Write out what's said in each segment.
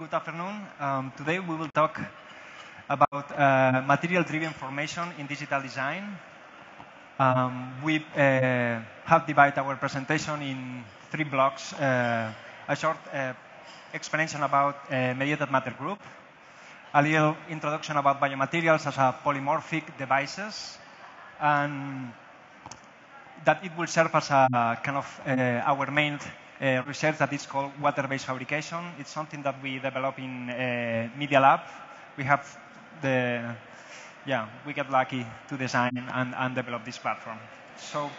good afternoon. Um, today we will talk about uh, material-driven formation in digital design. Um, we uh, have divided our presentation in three blocks. Uh, a short uh, explanation about uh, mediated matter group, a little introduction about biomaterials as a polymorphic devices, and that it will serve as a kind of uh, our main uh, research that is called water-based fabrication. It's something that we develop in uh, Media Lab. We have the, yeah, we get lucky to design and, and develop this platform. So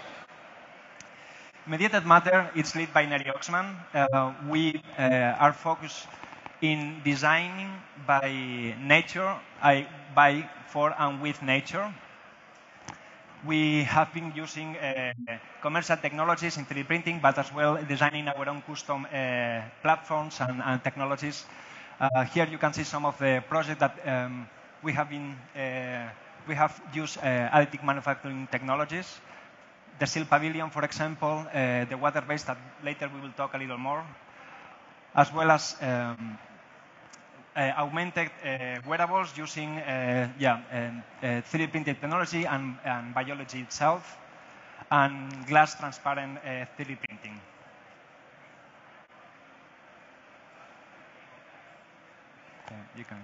mediated matter is led by Neri Oxman. Uh, we uh, are focused in designing by nature, I, by, for, and with nature we have been using uh, commercial technologies in 3D printing, but as well designing our own custom uh, platforms and, and technologies. Uh, here you can see some of the projects that um, we have been, uh, we have used uh, additive manufacturing technologies. The Silk Pavilion, for example, uh, the water-based that later we will talk a little more, as well as um, augmented uh, wearables using uh, yeah, um, 3D printed technology and, and, biology itself, and glass transparent 3D printing. you can.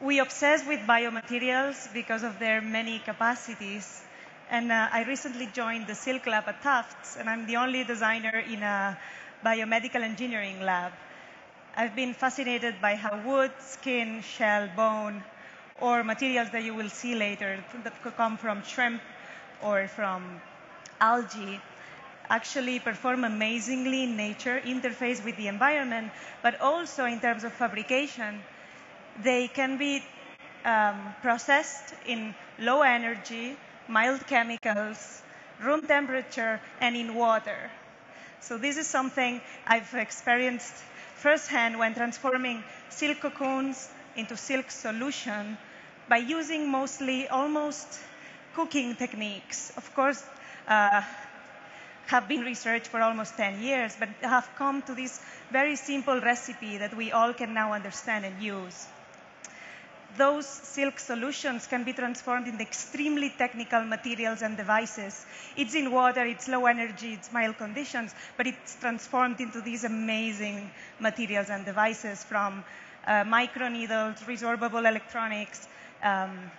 We obsess with biomaterials because of their many capacities. And uh, I recently joined the Silk Lab at Tufts, and I'm the only designer in a biomedical engineering lab. I've been fascinated by how wood, skin, shell, bone, or materials that you will see later that could come from shrimp or from algae actually perform amazingly in nature, interface with the environment, but also in terms of fabrication, they can be um, processed in low energy, mild chemicals, room temperature, and in water. So this is something I've experienced firsthand when transforming silk cocoons into silk solution by using mostly almost cooking techniques. Of course, uh, have been researched for almost 10 years, but have come to this very simple recipe that we all can now understand and use those silk solutions can be transformed into extremely technical materials and devices. It's in water, it's low energy, it's mild conditions, but it's transformed into these amazing materials and devices from uh, microneedles, resorbable electronics, um,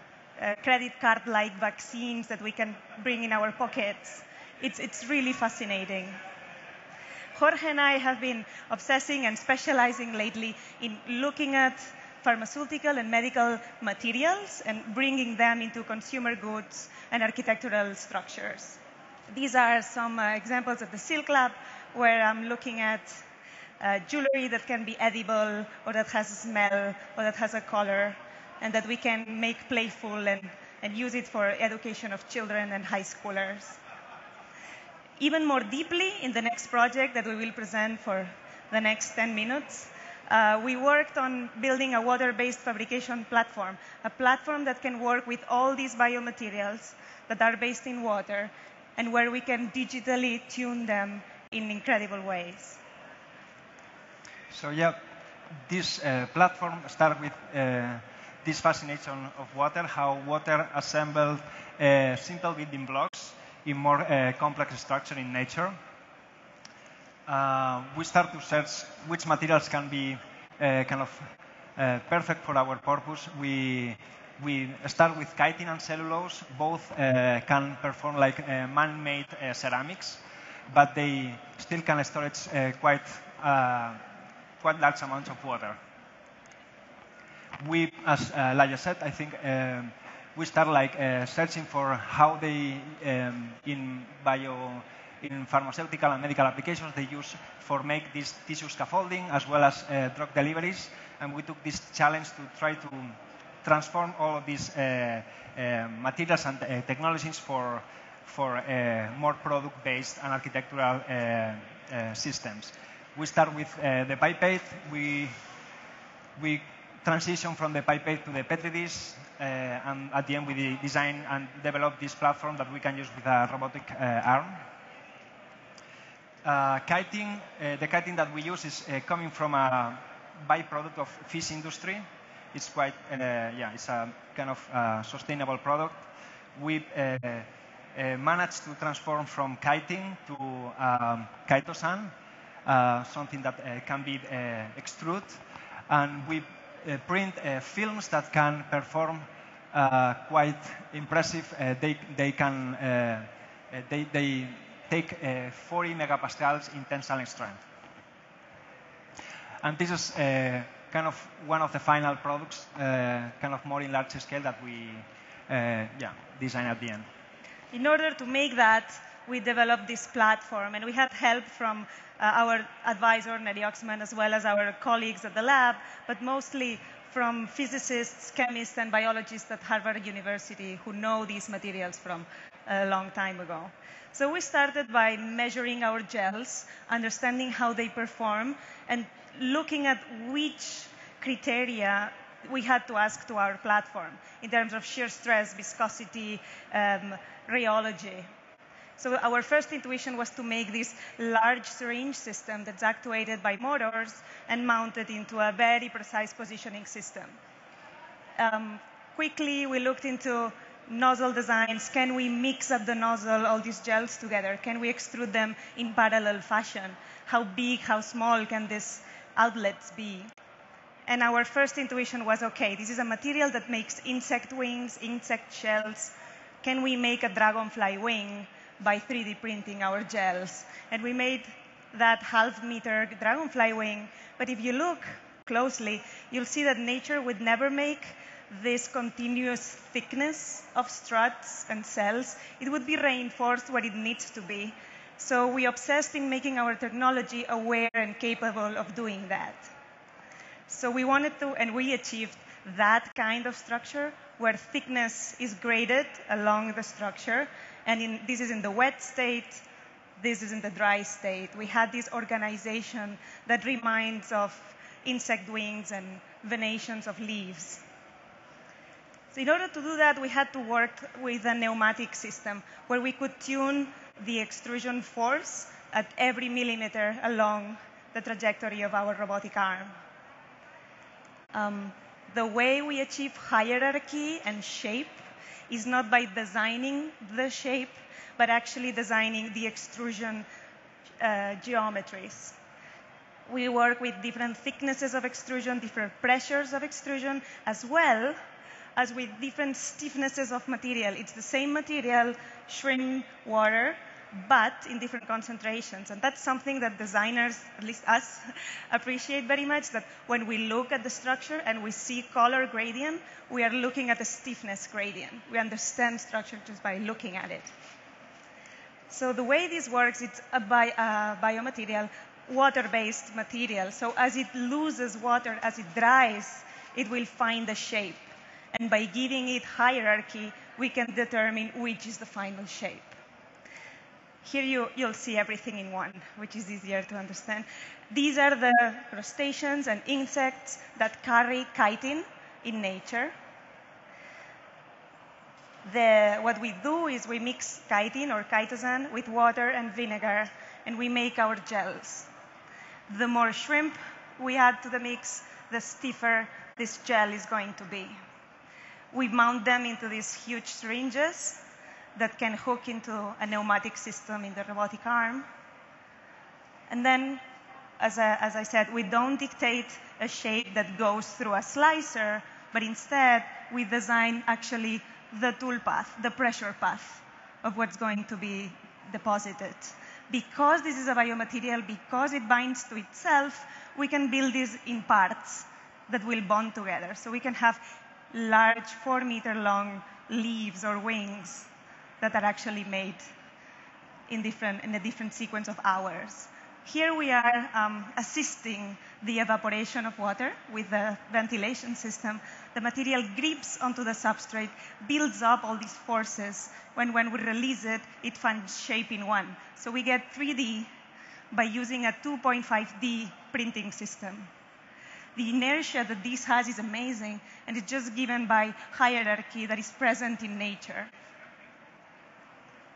uh, credit card-like vaccines that we can bring in our pockets. It's, it's really fascinating. Jorge and I have been obsessing and specializing lately in looking at pharmaceutical and medical materials and bringing them into consumer goods and architectural structures. These are some uh, examples of the Silk Lab where I'm looking at uh, jewelry that can be edible or that has a smell or that has a color and that we can make playful and, and use it for education of children and high schoolers. Even more deeply in the next project that we will present for the next 10 minutes, uh, we worked on building a water-based fabrication platform, a platform that can work with all these biomaterials that are based in water and where we can digitally tune them in incredible ways. So yeah, this uh, platform started with uh, this fascination of water, how water assembled uh, simple building blocks in more uh, complex structure in nature uh, we start to search which materials can be uh, kind of uh, perfect for our purpose. We we start with chitin and cellulose. Both uh, can perform like uh, man-made uh, ceramics, but they still can storage quite quite large amounts of water. We, as uh, said, I think um, we start like searching for how they um, in bio in pharmaceutical and medical applications they use for make this tissue scaffolding as well as uh, drug deliveries. And we took this challenge to try to transform all of these uh, uh, materials and uh, technologies for, for uh, more product-based and architectural uh, systems. We start with the pipette. We, we transition from the pipette to the petri dish, uh, and at the end we design and develop this platform that we can use with a robotic uh, arm uh, uh, the chitin that we use is uh, coming from a byproduct of fish industry. It's quite, uh, yeah, it's a kind of uh, sustainable product. We uh, managed to transform from chitin to um, chitosan, something that can be extruded, and we print films that can perform quite impressive. they, they can they, they take 40 megapascals in tensile strength. And this is uh, kind of one of the final products, uh, kind of more in large scale that we uh, yeah, design at the end. In order to make that, we developed this platform, and we had help from uh, our advisor, Neri Oxman, as well as our colleagues at the lab, but mostly from physicists, chemists, and biologists at Harvard University who know these materials from a long time ago. So we started by measuring our gels, understanding how they perform, and looking at which criteria we had to ask to our platform in terms of shear stress, viscosity, um, rheology. So our first intuition was to make this large syringe system that's actuated by motors and mounted into a very precise positioning system. Um, quickly, we looked into nozzle designs. Can we mix up the nozzle, all these gels together? Can we extrude them in parallel fashion? How big, how small can these outlets be? And our first intuition was, okay, this is a material that makes insect wings, insect shells. Can we make a dragonfly wing by 3D printing our gels? And we made that half meter dragonfly wing. But if you look closely, you'll see that nature would never make this continuous thickness of struts and cells. It would be reinforced where it needs to be. So we obsessed in making our technology aware and capable of doing that. So we wanted to, and we achieved that kind of structure where thickness is graded along the structure. And in, this is in the wet state, this is in the dry state. We had this organization that reminds of insect wings and venations of leaves. So in order to do that, we had to work with a pneumatic system where we could tune the extrusion force at every millimeter along the trajectory of our robotic arm. Um, the way we achieve hierarchy and shape is not by designing the shape, but actually designing the extrusion uh, geometries. We work with different thicknesses of extrusion, different pressures of extrusion, as well as with different stiffnesses of material. It's the same material, shrimp, water, but in different concentrations. And that's something that designers, at least us, appreciate very much, that when we look at the structure and we see color gradient, we are looking at the stiffness gradient. We understand structure just by looking at it. So the way this works, it's a, bi a biomaterial, water-based material. So as it loses water, as it dries, it will find a shape. And by giving it hierarchy, we can determine which is the final shape. Here you, you'll see everything in one, which is easier to understand. These are the crustaceans and insects that carry chitin in nature. The, what we do is we mix chitin or chitosan with water and vinegar, and we make our gels. The more shrimp we add to the mix, the stiffer this gel is going to be. We mount them into these huge syringes that can hook into a pneumatic system in the robotic arm. And then, as I, as I said, we don't dictate a shape that goes through a slicer, but instead we design actually the tool path, the pressure path of what's going to be deposited. Because this is a biomaterial, because it binds to itself, we can build this in parts that will bond together. So we can have large four meter long leaves or wings that are actually made in, different, in a different sequence of hours. Here we are um, assisting the evaporation of water with the ventilation system. The material grips onto the substrate, builds up all these forces. When, when we release it, it finds shape in one. So we get 3D by using a 2.5D printing system. The inertia that this has is amazing, and it's just given by hierarchy that is present in nature.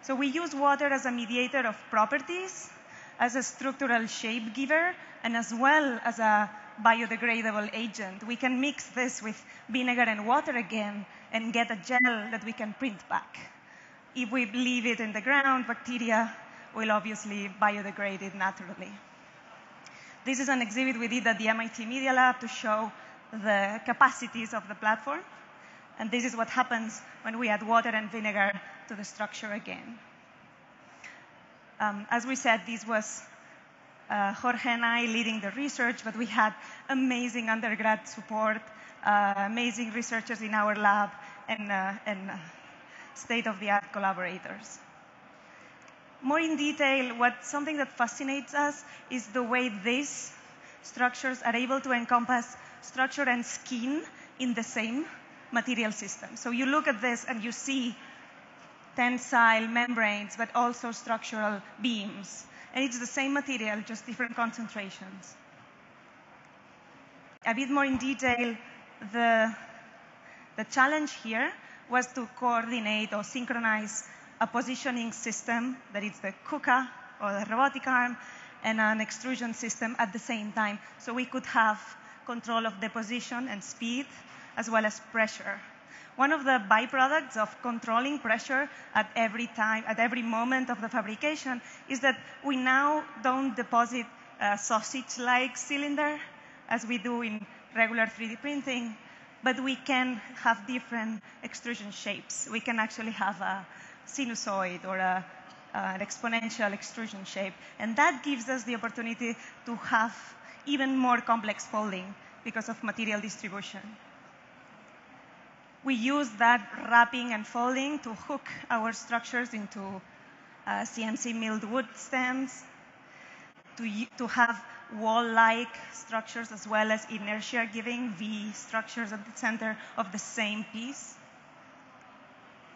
So we use water as a mediator of properties, as a structural shape giver, and as well as a biodegradable agent. We can mix this with vinegar and water again and get a gel that we can print back. If we leave it in the ground, bacteria will obviously biodegrade it naturally. This is an exhibit we did at the MIT Media Lab to show the capacities of the platform. And this is what happens when we add water and vinegar to the structure again. Um, as we said, this was uh, Jorge and I leading the research, but we had amazing undergrad support, uh, amazing researchers in our lab, and, uh, and uh, state-of-the-art collaborators. More in detail, what something that fascinates us is the way these structures are able to encompass structure and skin in the same material system. So you look at this and you see tensile membranes, but also structural beams. And it's the same material, just different concentrations. A bit more in detail, the, the challenge here was to coordinate or synchronize a positioning system, that is the KUKA, or the robotic arm, and an extrusion system at the same time. So we could have control of the position and speed, as well as pressure. One of the byproducts of controlling pressure at every time, at every moment of the fabrication, is that we now don't deposit a sausage-like cylinder, as we do in regular 3D printing, but we can have different extrusion shapes. We can actually have a sinusoid or a, uh, an exponential extrusion shape. And that gives us the opportunity to have even more complex folding because of material distribution. We use that wrapping and folding to hook our structures into uh, CNC milled wood stands, to, to have wall-like structures as well as inertia-giving V structures at the center of the same piece.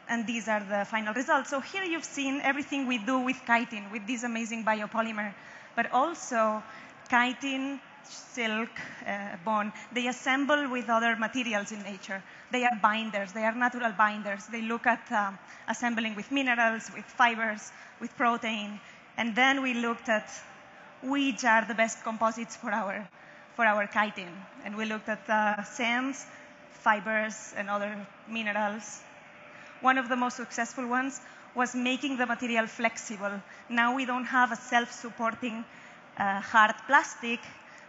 And these are the final results. So here you've seen everything we do with chitin, with this amazing biopolymer, but also chitin, silk, uh, bone, they assemble with other materials in nature. They are binders, they are natural binders. They look at um, assembling with minerals, with fibers, with protein. And then we looked at which are the best composites for our, for our chitin. And we looked at uh, sands, fibers, and other minerals. One of the most successful ones was making the material flexible. Now we don't have a self-supporting uh, hard plastic,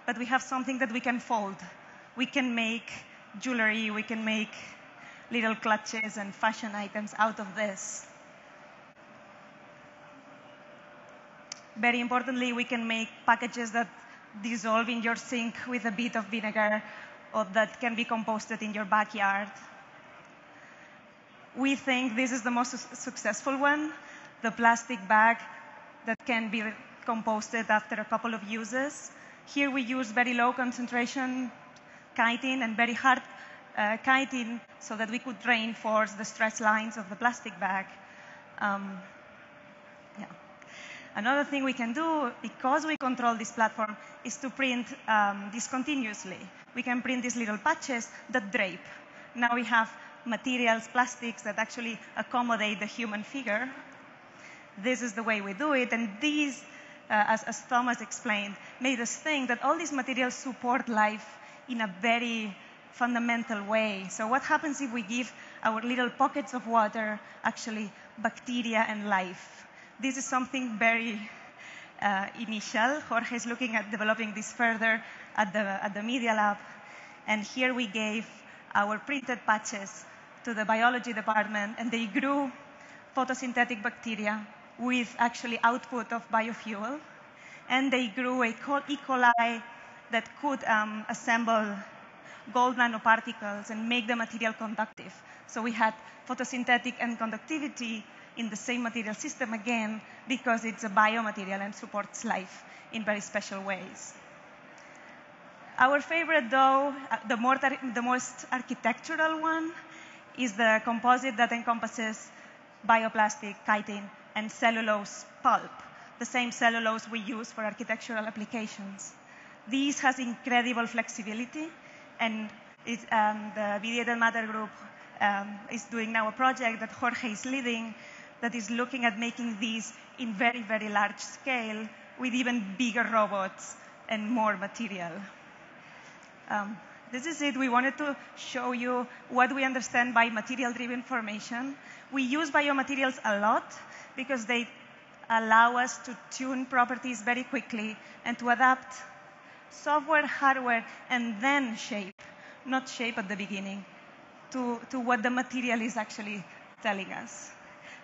but we have something that we can fold. We can make jewelry, we can make little clutches and fashion items out of this. Very importantly, we can make packages that dissolve in your sink with a bit of vinegar or that can be composted in your backyard. We think this is the most su successful one, the plastic bag that can be composted after a couple of uses. Here we use very low concentration chitin and very hard uh, chitin so that we could reinforce the stress lines of the plastic bag. Um, yeah. Another thing we can do, because we control this platform, is to print um, discontinuously. We can print these little patches that drape. Now we have materials, plastics that actually accommodate the human figure. This is the way we do it, and these, uh, as, as Thomas explained, made us think that all these materials support life in a very fundamental way. So what happens if we give our little pockets of water actually bacteria and life? This is something very uh, initial. Jorge is looking at developing this further at the, at the Media Lab. And here we gave our printed patches to the biology department, and they grew photosynthetic bacteria with actually output of biofuel. And they grew a E. coli that could um, assemble gold nanoparticles and make the material conductive. So we had photosynthetic and conductivity in the same material system again because it's a biomaterial and supports life in very special ways. Our favorite, though, uh, the, more, the most architectural one, is the composite that encompasses bioplastic, chitin, and cellulose pulp, the same cellulose we use for architectural applications. This has incredible flexibility, and it, um, the Mediated Matter Group um, is doing now a project that Jorge is leading that is looking at making these in very, very large scale with even bigger robots and more material. Um, this is it. We wanted to show you what we understand by material-driven formation. We use biomaterials a lot because they allow us to tune properties very quickly and to adapt software, hardware, and then shape, not shape at the beginning, to, to what the material is actually telling us.